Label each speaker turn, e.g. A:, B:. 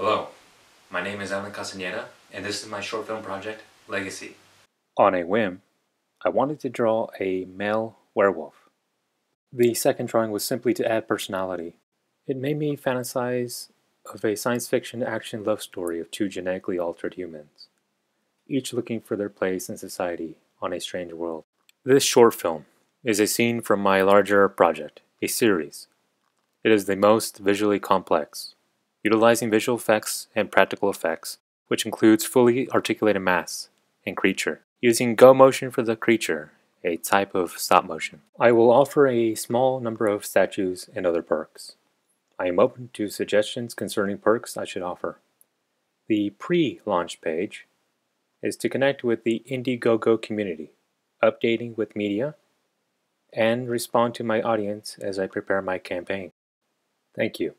A: Hello, my name is Alan Castaneda, and this is my short film project, Legacy.
B: On a whim, I wanted to draw a male werewolf. The second drawing was simply to add personality. It made me fantasize of a science fiction action love story of two genetically altered humans, each looking for their place in society on a strange world. This short film is a scene from my larger project, a series. It is the most visually complex, utilizing visual effects and practical effects, which includes fully articulated masks and creature, using go motion for the creature, a type of stop motion. I will offer a small number of statues and other perks. I am open to suggestions concerning perks I should offer. The pre-launch page is to connect with the Indiegogo community, updating with media, and respond to my audience as I prepare my campaign. Thank you.